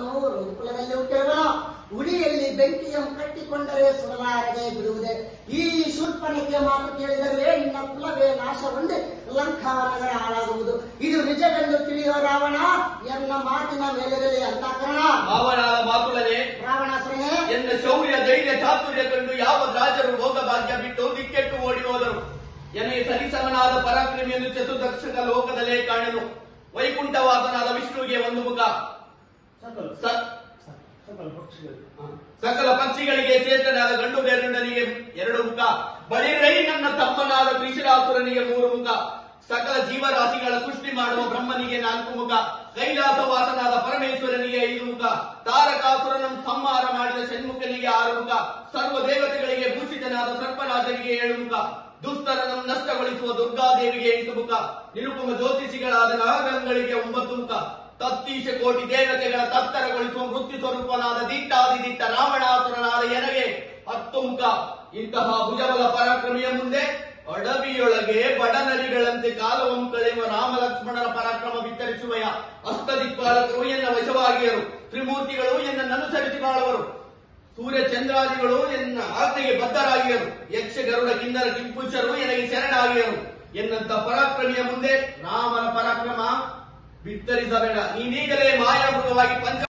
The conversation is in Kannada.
ನಾನು ಕುಲದಲ್ಲಿ ಹುಟ್ಟಿರುವನು ಉಡಿಯಲ್ಲಿ ಬೆಂಕಿಯನ್ನು ಕಟ್ಟಿಕೊಂಡರೆ ಸುಡಲಾರದೆ ಬಿಡುವುದೇ. ಈ ಶೂರ್ಪನಿಗೆ ಮಾತು ಕೇಳಿದರೆ ನಿನ್ನ ಕುಲವೇ ನಾಶಗೊಂಡು ಲಂಕಾ ನಗರ ಹಾಳಾಗುವುದು. ಇದು ನಿಜವೆಂದು ತಿಳಿಯುವ ರಾವಣ ಎನ್ನ ಮಾತಿನ ಮೇಲೆರಲಿ ಅಂತಕರಣ. ಅವನಾದ ಮಾತುಗಳೇ ರಾವಣಾಸುರನೇ ಎನ್ನ ಶೌರ್ಯ ಧೈರ್ಯ ಚಾತುರ್ಯ ಕಂಡು ಯಾವ ರಾಜರು ಭೋಗ ಭಾಗ್ಯ ಬಿಟ್ಟು ದಿಕ್ಕೆಟ್ಟು ಓಡಿ ಹೋದರು. ಎನಗೆ ಸರಿಸಮನಾದ ಪರಾಕ್ರಮಿಯನ್ನು ಚತುರ್ದಕ್ಷಕ ಲೋಕದಲ್ಲೇ ಕಾಣಲು ವೈಕುಂಠವಾದನಾದ ವಿಷ್ಣುವಿಗೆ ಒಂದು ಮುಖ. ಸಕಲ ಪಕ್ಷಿಗಳಿಗೆ ಚೇತನಾದ ಗಂಡು ಬೇರೆಂಡನಿಗೆ ಎರಡು ಮುಖ. ಬಳಿರೈ ನನ್ನ ತಮ್ಮನಾದ ತ್ರಿಶಿರಾಸುರನಿಗೆ ಮೂರು ಮುಖ. ಸಕಲ ಜೀವರಾಶಿಗಳ ಸೃಷ್ಟಿ ಮಾಡುವ ಬ್ರಹ್ಮನಿಗೆ ನಾಲ್ಕು ಮುಖ. ಕೈಲಾಸವಾಸನಾದ ಪರಮೇಶ್ವರನಿಗೆ ಐದು ಮುಖ. ತಾರಕಾಸುರನನ್ನು ಸಂಹಾರ ಮಾಡಿದ ಷಣ್ಮುಖನಿಗೆ ಆರು ಮುಖ. ಸರ್ವ ದೇವತೆಗಳಿಗೆ ಭೂಷಿತನಾದ ಸರ್ಪರಾಜನಿಗೆ ಏಳು ಮುಖ. ದುಷ್ಟರನ್ನು ನಷ್ಟಗೊಳಿಸುವ ದುರ್ಗಾದೇವಿಗೆ ಎಂಟು ಮುಖ. ನಿರುಪಮ ಜ್ಯೋತಿಷಿಗಳಾದ ನಾಗರಂಗಳಿಗೆ ಒಂಬತ್ತು ಮುಖ. ತತ್ತೀಶ ಕೋಟಿ ದೇವತೆಗಳ ತತ್ತರಗೊಳಿಸುವ ಮೃತ್ಯು ಸ್ವರೂಪನಾದ ದಿಟ್ಟಾದಿದಿಟ್ಟ ರಾವಣಾಸುರನಾದ ಎನಗೆ ಹತ್ತು ಮುಖ. ಇಂತಹ ಭುಜಬಲ ಪರಾಕ್ರಮಿಯ ಮುಂದೆ ಅಡವಿಯೊಳಗೆ ಬಡನರಿಗಳಂತೆ ಕಾಲವನ್ನು ಕಳೆಯುವ ರಾಮ ಲಕ್ಷ್ಮಣರ ಪರಾಕ್ರಮ ವಿತರಿಸುವಯ ಅಷ್ಟದಿಕ್ಪಾಲಕರು ಎನ್ನ ವಶವಾಗಿಯರು. ತ್ರಿಮೂರ್ತಿಗಳು ಎನ್ನ ಅನುಸರಿಸಿ ಬಾಳುವರು ಸೂರ್ಯ ಚಂದ್ರಾದಿಗಳು ಎನ್ನ ಆಜ್ಞೆಗೆ ಬದ್ಧರಾಗಿಯರು. ಯಕ್ಷ, ಗರುಡ, ಕಿನ್ನರ ಕಿಂಪುರುಷರು ಎನಗೆ ಶರಣಾಗಿಯರು. ಎನ್ನಂತ ಪರಾಕ್ರಮಿಯ ಮುಂದೆ ರಾಮನ ಪರಾಕ್ರಮ ಬಿತ್ತರಿಸಬೇಡ. ನೀನೀಗಲೇ ಮಾಯಾಭೂತವಾಗಿ ಪಂಚ